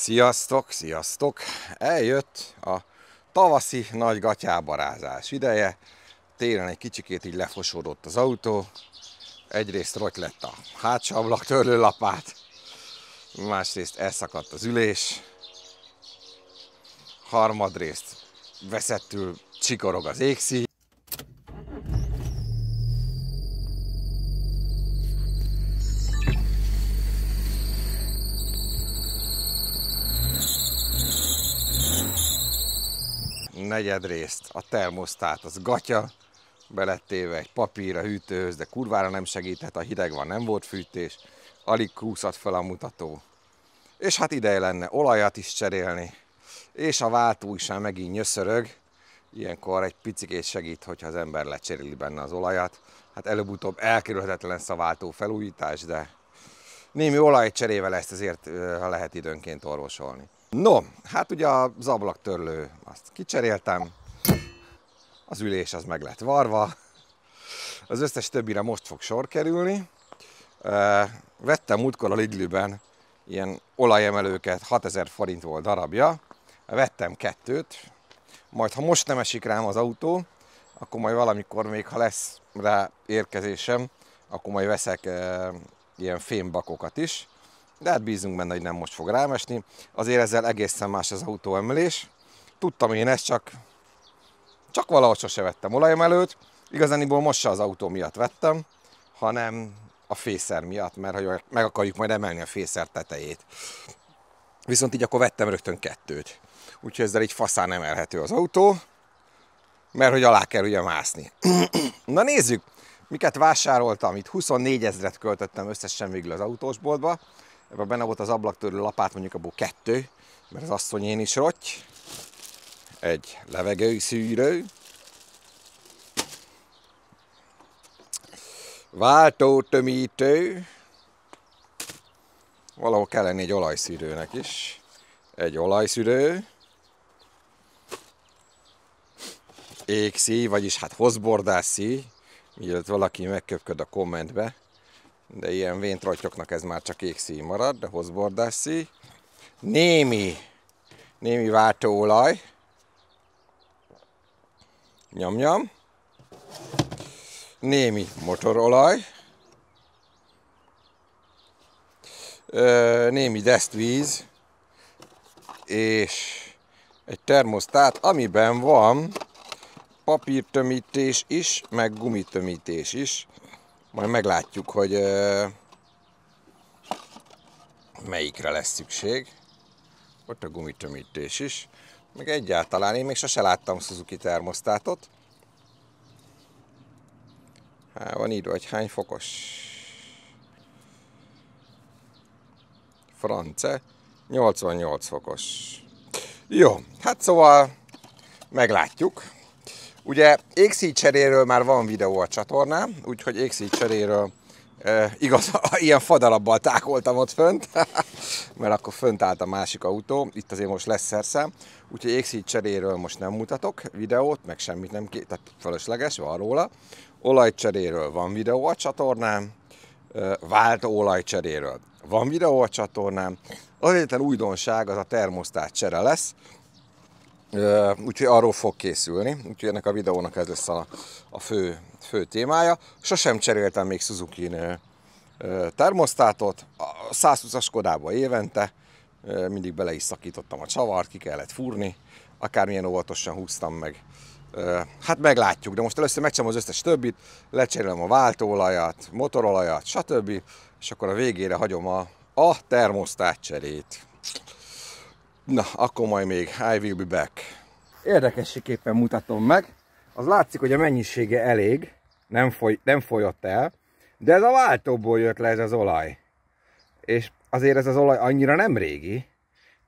Sziasztok, sziasztok! Eljött a tavaszi nagy gatyábarázás ideje. Télen egy kicsikét így lefosódott az autó. Egyrészt rott lett a hátsó ablak törlőlapát, másrészt elszakadt az ülés, harmadrészt veszettül csikorog az égszíj, negyedrészt a termosztát az gatya, belettéve egy papírra hűtőhöz, de kurvára nem segített, a hideg van, nem volt fűtés, alig kúszott fel a mutató. És hát ideje lenne olajat is cserélni, és a váltó is már megint nyöszörög, ilyenkor egy picikét segít, hogyha az ember lecseréli benne az olajat. Hát előbb-utóbb elkerülhetetlen lesz a váltó felújítás, de némi olajcserével ezt azért lehet időnként orvosolni. No, hát ugye az ablaktörlő, azt kicseréltem, az ülés az meg lett varva, az összes többire most fog sor kerülni. Vettem múltkor a Lidlőben ilyen olajemelőket, 6000 forint volt darabja, vettem kettőt, majd ha most nem esik rám az autó, akkor majd valamikor még, ha lesz rá érkezésem, akkor majd veszek ilyen fémbakokat is, de hát bízunk benne, hogy nem most fog rám esni. Azért ezzel egészen más az autóemelés. Tudtam én ezt, csak, csak valahogy sose vettem olajemelőt. Igazániból most se az autó miatt vettem, hanem a fészer miatt, mert hogy meg akarjuk majd emelni a fészer tetejét. Viszont így akkor vettem rögtön kettőt. Úgyhogy ezzel így faszán emelhető az autó, mert hogy alá kell ugye mászni. Na nézzük, miket vásároltam. Itt 24 ezret költöttem összesen végül az autósboltba. Ebben benne volt az ablaktörő lapát, mondjuk abból kettő, mert az asszonyén is rotty. Egy levegőszűrő. Váltótömítő. Valahol kellene egy olajszűrőnek is. Egy olajszűrő. Égszíj, vagyis hát hozbordászszíj. Mielőtt valaki megköpköd a kommentbe de ilyen véntrottyoknak ez már csak égszíj marad, de hozbordás szíj. Némi, némi váltóolaj. Nyom-nyom. Némi motorolaj. Némi desztvíz. És egy termosztát, amiben van papírtömítés is, meg gumitömítés is. Majd meglátjuk, hogy melyikre lesz szükség. Ott a gumitömítés is. Meg egyáltalán én még sose láttam Suzuki termosztátot. Há, van írva, hogy hány fokos. France, 88 fokos. Jó, hát szóval meglátjuk. Ugye égszíj cseréről már van videó a csatornám, úgyhogy égszíj cseréről e, igaz, ilyen fadalabbal tákoltam ott fönt, mert akkor fönt állt a másik autó, itt azért most lesz szerszám, úgyhogy égszíj cseréről most nem mutatok videót, meg semmit nem két, tehát fölösleges, van róla. Olajcseréről van videó a csatornám, váltó olajcseréről van videó a csatornám. Az egyetlen újdonság az a termosztát csere lesz, úgyhogy arról fog készülni, úgyhogy ennek a videónak ez lesz a, a fő, fő témája. Sosem cseréltem még suzuki termosztátot, a 120-as Kodába évente, mindig bele is szakítottam a csavart, ki kellett fúrni, akármilyen óvatosan húztam meg. Hát meglátjuk, de most először megcsinálom az összes többit, lecserélem a váltóolajat, motorolajat, stb. És akkor a végére hagyom a, a termosztát cserét. Na, akkor majd még I will be back. Érdekességképpen mutatom meg. Az látszik, hogy a mennyisége elég, nem, foly, nem folyott el, de ez a váltóból jött le ez az olaj. És azért ez az olaj annyira nem régi,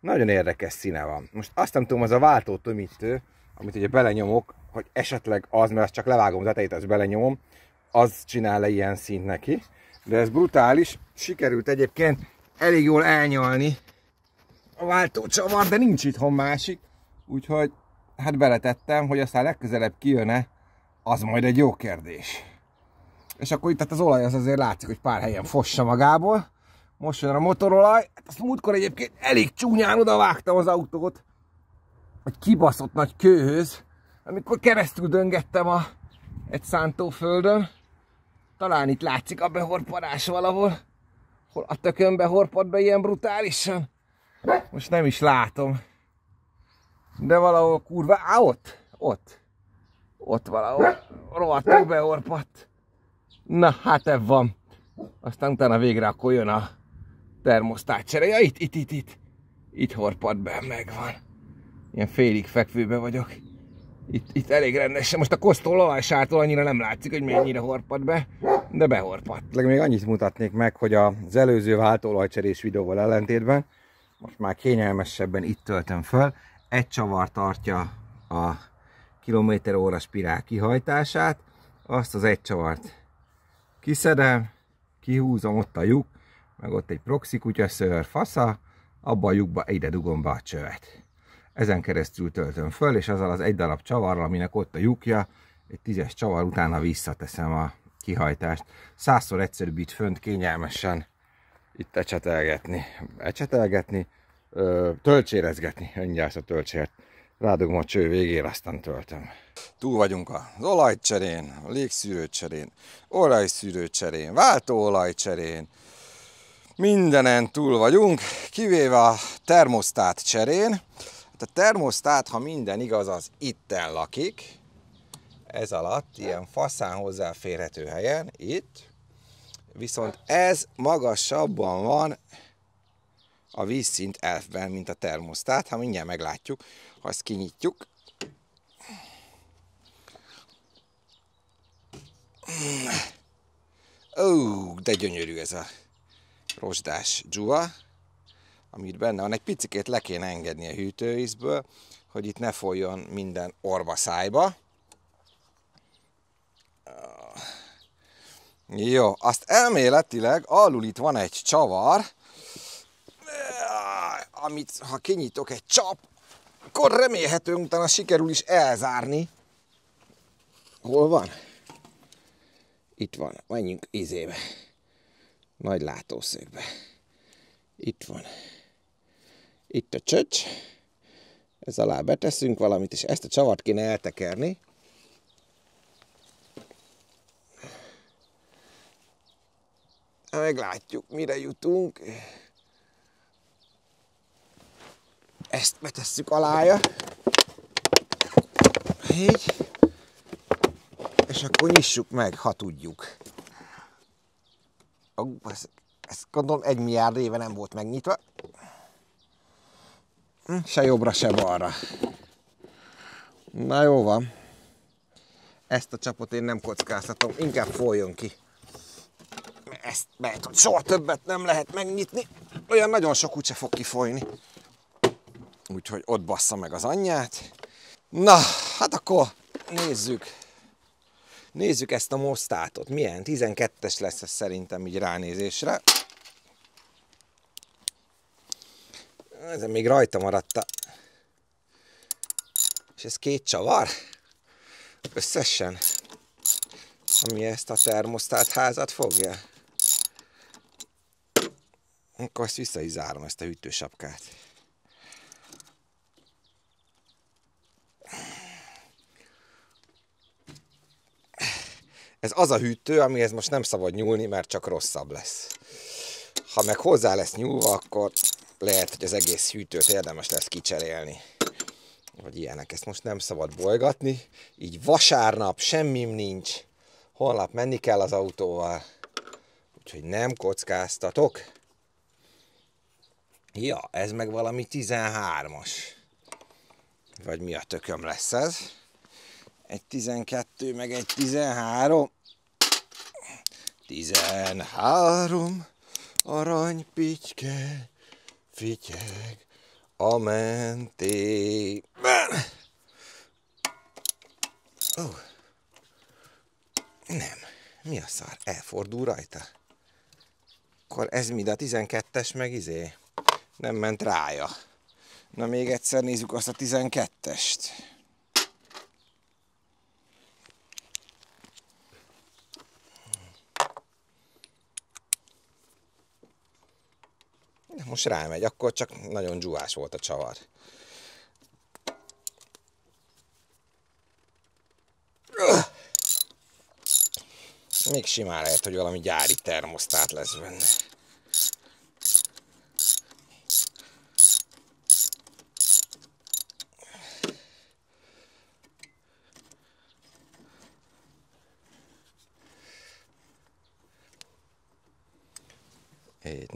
nagyon érdekes színe van. Most azt nem tudom, az a váltó tömítő, amit ugye belenyomok, hogy esetleg az, mert azt csak levágom az tetejét, azt belenyomom, az csinál le ilyen szint neki. De ez brutális, sikerült egyébként elég jól elnyalni a váltócsavar, de nincs itthon másik, úgyhogy hát beletettem, hogy aztán legközelebb kijön-e, az majd egy jó kérdés. És akkor itt hát az olaj az azért látszik, hogy pár helyen fossa magából. Most jön a motorolaj. Hát azt múltkor egyébként elég csúnyán oda vágtam az autót. Egy kibaszott nagy kőhöz. Amikor keresztül döngettem a, egy szántóföldön. Talán itt látszik a behorpadás valahol. Hol a tökön behorpad be ilyen brutálisan. Most nem is látom. De valahol kurva, á, ott, ott. Ott valahol rohadtul behorpadt. Na, hát ebb van. Aztán utána végre akkor jön a termosztát csere. Ja, itt, itt, itt, itt. Itt horpad be, megvan. Ilyen félig fekvőbe vagyok. Itt, itt elég rendes. Most a kosztó olajsától annyira nem látszik, hogy mennyire horpad be, de behorpadt. Még annyit mutatnék meg, hogy az előző váltóolajcserés videóval ellentétben most már kényelmesebben itt töltöm föl. Egy csavar tartja a kilométer óra spirál kihajtását, azt az egy csavart kiszedem, kihúzom, ott a lyuk, meg ott egy proxy kutyaszőr, fasza, abba a lyukba ide dugom be a csövet. Ezen keresztül töltöm föl, és azzal az egy darab csavarral, aminek ott a lyukja, egy tízes csavar utána visszateszem a kihajtást. Százszor egyszerűbb itt fönt kényelmesen itt ecsetelgetni, ecsetelgetni, töltsérezgetni, öngyász a töltsért. Rádugom a cső végére, aztán töltöm. Túl vagyunk az olajcserén, a légszűrőcserén, olajszűrőcserén, váltóolajcserén, mindenen túl vagyunk, kivéve a termosztát cserén. Hát a termosztát, ha minden igaz, az itten lakik, ez alatt, ilyen faszán hozzáférhető helyen, itt, viszont ez magasabban van a vízszint elfben, mint a termosztát, ha mindjárt meglátjuk, ha ezt kinyitjuk. Ó, de gyönyörű ez a rozsdás dzsuva, amit benne van. Egy picikét le kéne engedni a hűtőízből, hogy itt ne folyjon minden orva szájba. Jó, azt elméletileg alul itt van egy csavar, amit ha kinyitok egy csap, akkor remélhetően utána sikerül is elzárni. Hol van? Itt van, menjünk izébe. Nagy látószögbe. Itt van. Itt a csöcs. Ez alá beteszünk valamit, és ezt a csavart kéne eltekerni. Meglátjuk, mire jutunk. Ezt betesszük alája. Így. És akkor nyissuk meg, ha tudjuk. Ezt, ezt gondolom egy milliárd éve nem volt megnyitva. Hm, se jobbra, se balra. Na jó van. Ezt a csapot én nem kockáztatom, inkább folyjon ki. Ezt mert soha többet nem lehet megnyitni. Olyan nagyon sok úgyse fog kifolyni. Úgyhogy ott bassza meg az anyját. Na, hát akkor nézzük. Nézzük ezt a mosztátot. Milyen? 12-es lesz ez szerintem így ránézésre. Ez még rajta maradt a... És ez két csavar? Összesen? Ami ezt a termosztát házat fogja? Akkor ezt vissza is zárom, ezt a hűtősapkát. Ez az a hűtő, amihez most nem szabad nyúlni, mert csak rosszabb lesz. Ha meg hozzá lesz nyúlva, akkor lehet, hogy az egész hűtőt érdemes lesz kicserélni. Vagy ilyenek. Ezt most nem szabad bolygatni. Így vasárnap semmim nincs. Holnap menni kell az autóval. Úgyhogy nem kockáztatok. Ja, ez meg valami 13-as. Vagy mi a tököm lesz ez? Egy 12, meg egy 13. 13 aranypicske fityeg a mentében. Ó, oh. nem. Mi a szar? Elfordul rajta? Akkor ez mind a 12-es meg izé? nem ment rája. Na még egyszer nézzük azt a 12-est. Most rámegy, akkor csak nagyon dzsúás volt a csavar. Még simán lehet, hogy valami gyári termosztát lesz benne.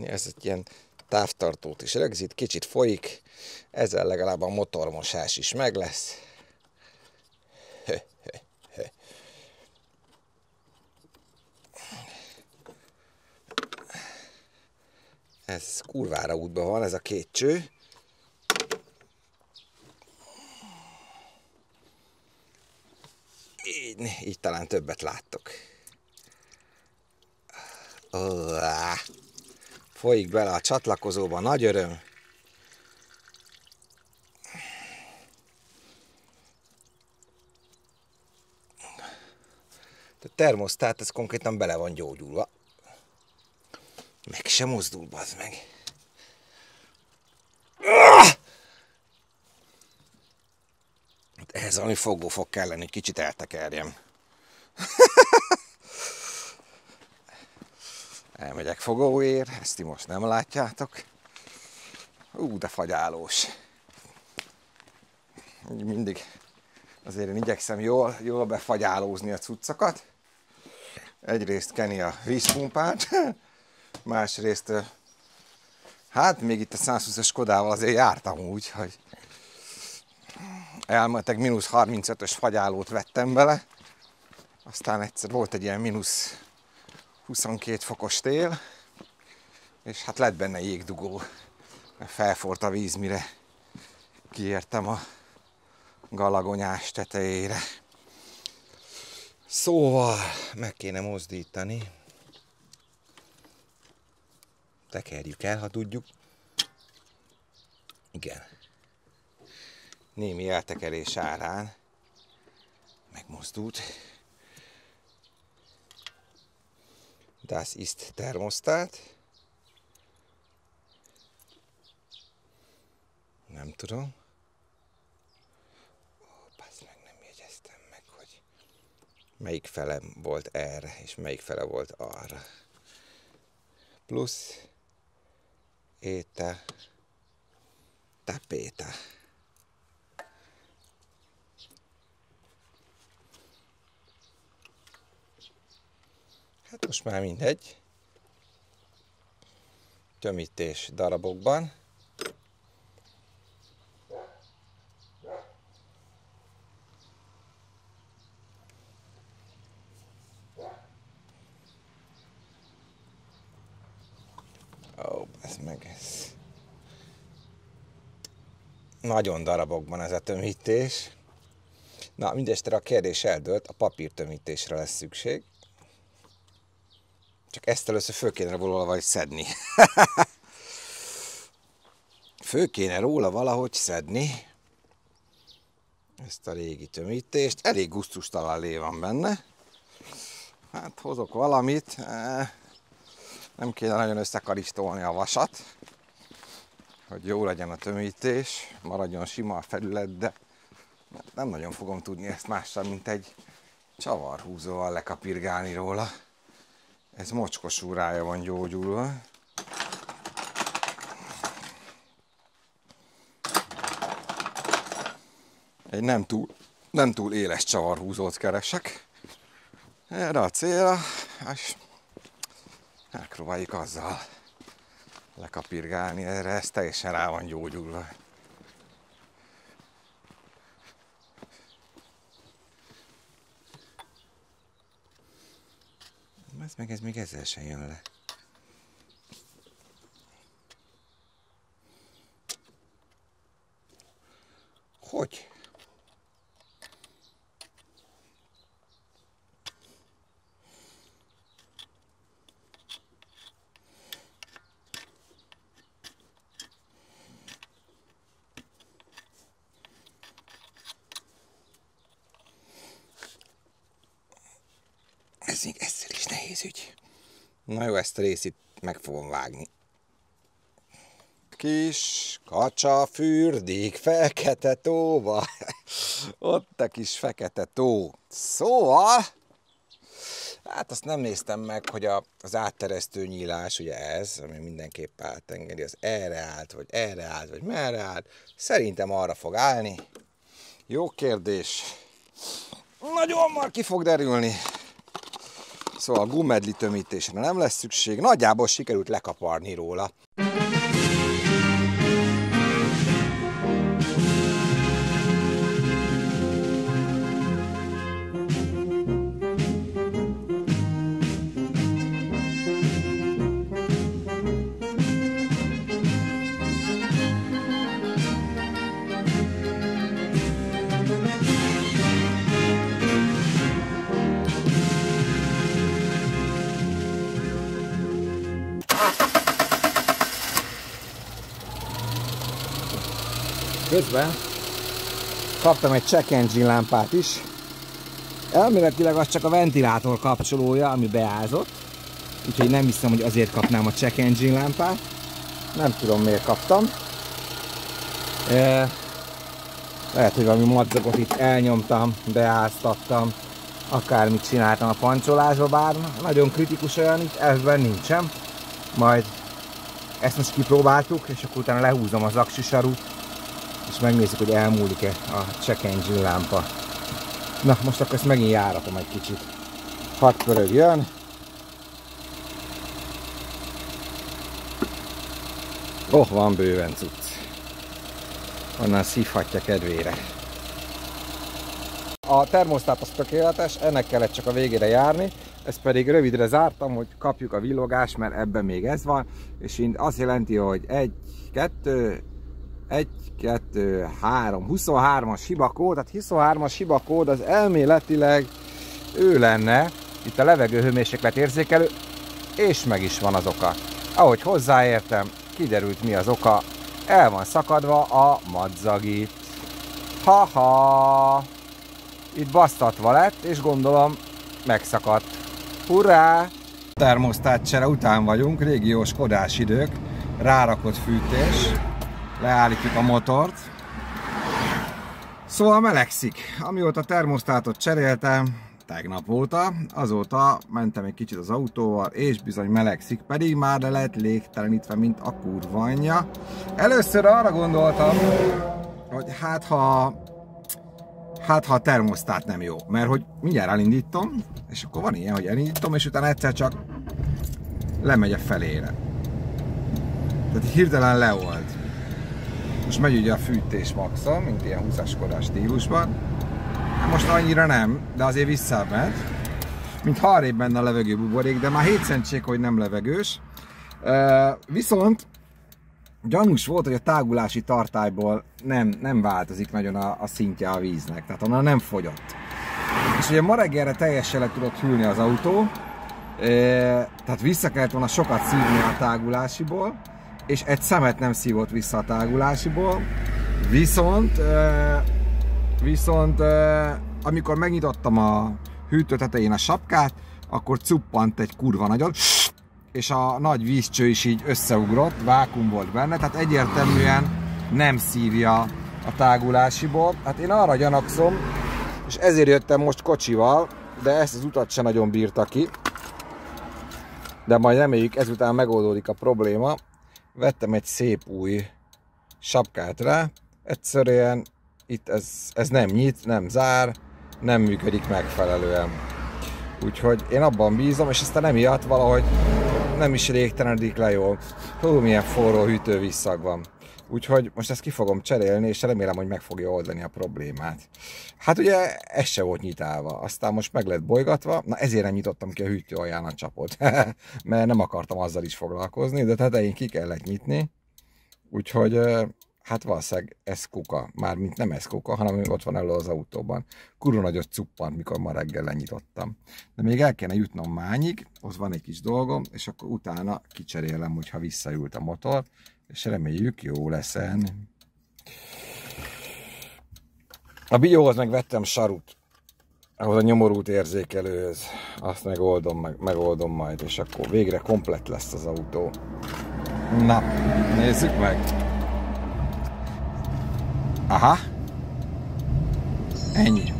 Ez egy ilyen távtartót is rögzít, kicsit folyik, ezzel legalább a motormosás is meg lesz. Ez kurvára útban van, ez a két cső. Így, így talán többet láttok. Oh, folyik bele a csatlakozóba, nagy öröm. A termosztát, ez konkrétan bele van gyógyulva. Meg sem mozdul, bazd meg. Hát ehhez valami fogófok kellene, kicsit eltekerjem. Elmegyek fogóért, ezt ti most nem látjátok. Ú, de fagyálós. Mindig azért én igyekszem jól, jól befagyálózni a cuccokat. Egyrészt Kenny a vízpumpát, másrészt hát még itt a 120-as Kodával azért jártam úgy, hogy elmentek mínusz 35-ös fagyálót vettem bele, aztán egyszer volt egy ilyen mínusz 22 fokos tél, és hát lett benne jégdugó, mert felfort a víz, mire kiértem a galagonyás tetejére. Szóval meg kéne mozdítani. Tekerjük el, ha tudjuk. Igen. Némi eltekerés árán megmozdult. Das ist termosztát. Nem tudom. Ó, meg, nem jegyeztem meg, hogy melyik fele volt erre, és melyik fele volt arra. Plusz éte tapéta. Hát most már mindegy. Tömítés darabokban. Nagyon darabokban ez a tömítés. Na, mindestre a kérdés eldőlt, a papírtömítésre lesz szükség. Csak ezt először föl kéne róla valahogy szedni. föl kéne róla valahogy szedni ezt a régi tömítést. Elég gusztustalan lé van benne. Hát hozok valamit. Nem kéne nagyon összekarisztolni a vasat, hogy jó legyen a tömítés, maradjon sima a felület, de nem nagyon fogom tudni ezt mással, mint egy csavarhúzóval lekapirgálni róla. Ez mocskos úrája van gyógyulva. Egy nem túl, nem túl éles csavarhúzót keresek. Erre a célra, és megpróbáljuk azzal lekapirgálni, erre ez teljesen rá van gyógyulva. Meg ez még ezzel sem jön le. Hogy? Ez még ezzel is nehéz ügy. Na jó, ezt a részét meg fogom vágni. kis kacsa fürdik fekete tóba. Ott a kis fekete tó. Szóval, hát azt nem néztem meg, hogy a, az átteresztő nyílás, ugye ez, ami mindenképp átengedi, az erre állt, vagy erre állt, vagy merre állt. Szerintem arra fog állni. Jó kérdés. Nagyon hamar ki fog derülni. Szóval a gumedli tömítésre nem lesz szükség. Nagyjából sikerült lekaparni róla. Közben kaptam egy check engine lámpát is. Elméletileg az csak a ventilátor kapcsolója, ami beázott. Úgyhogy nem hiszem, hogy azért kapnám a check engine lámpát. Nem tudom miért kaptam. Lehet, hogy valami madzagot itt elnyomtam, beáztattam, akármit csináltam a pancsolásba, bár nagyon kritikus olyan itt ebben nincsen. Majd ezt most kipróbáltuk, és akkor utána lehúzom az aksisarút, és megnézzük, hogy elmúlik-e a check engine lámpa. Na, most akkor ezt megint járatom egy kicsit. Hat pörög jön. Oh, van bőven cucc. Onnan szívhatja kedvére. A termosztát az tökéletes, ennek kellett csak a végére járni, ezt pedig rövidre zártam, hogy kapjuk a villogást, mert ebben még ez van, és azt jelenti, hogy 1, 2, 1, 2, 3, 23-as hibakód, tehát 23-as hibakód az elméletileg ő lenne, itt a levegő hőmérséklet érzékelő, és meg is van az oka. Ahogy hozzáértem, kiderült mi az oka, el van szakadva a madzagit. Ha-ha! Itt basztatva lett, és gondolom megszakadt. Hurrá! Termosztátcsere után vagyunk, régiós kodás idők, rárakott fűtés leállítjuk a motort. Szóval melegszik. Amióta termosztátot cseréltem, tegnap óta, azóta mentem egy kicsit az autóval, és bizony melegszik, pedig már le lett légtelenítve, mint a kurvanya. Először arra gondoltam, hogy hát ha hát ha a termosztát nem jó, mert hogy mindjárt elindítom, és akkor van ilyen, hogy elindítom, és utána egyszer csak lemegy a felére. Tehát hirtelen leold. Most megy ugye a fűtés maxon, mint ilyen 20-as korás stílusban. Most annyira nem, de azért visszamegy. Mint arrébb benne a levegő buborék, de már 7 centség, hogy nem levegős. viszont gyanús volt, hogy a tágulási tartályból nem, nem változik nagyon a, a szintje a víznek, tehát onnan nem fogyott. És ugye ma reggelre teljesen le tudott hűlni az autó, tehát vissza kellett volna sokat szívni a tágulásiból, és egy szemet nem szívott vissza a tágulásiból, viszont, viszont amikor megnyitottam a hűtő tetején a sapkát, akkor cuppant egy kurva nagyot, és a nagy vízcső is így összeugrott, vákum volt benne, tehát egyértelműen nem szívja a tágulásiból. Hát én arra gyanakszom, és ezért jöttem most kocsival, de ezt az utat se nagyon bírta ki. De majd reméljük ezután megoldódik a probléma vettem egy szép új sapkát rá, egyszerűen itt ez, ez nem nyit, nem zár, nem működik megfelelően. Úgyhogy én abban bízom, és aztán emiatt valahogy nem is régtelenedik le jól. Hú, milyen forró hűtő visszag van. Úgyhogy most ezt ki fogom cserélni, és remélem, hogy meg fogja oldani a problémát. Hát ugye ez se volt nyitálva, aztán most meg lett bolygatva, na ezért nem nyitottam ki a hűtő alján a csapot, mert nem akartam azzal is foglalkozni, de tetején ki kellett nyitni, úgyhogy hát valószínűleg ez kuka, mármint nem ez kuka, hanem ott van elő az autóban. Kurva nagyot cuppant, mikor ma reggel lenyitottam. De még el kéne jutnom mányig, ott van egy kis dolgom, és akkor utána kicserélem, hogyha visszaült a motor, és reméljük jó leszen. A bióhoz meg vettem sarut, ahhoz a nyomorult érzékelőhöz. Azt megoldom, meg, megoldom majd, és akkor végre komplet lesz az autó. Na, nézzük meg. Aha. Ennyi.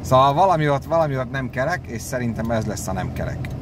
Szóval valami ott, valami ott nem kerek, és szerintem ez lesz a nem kerek.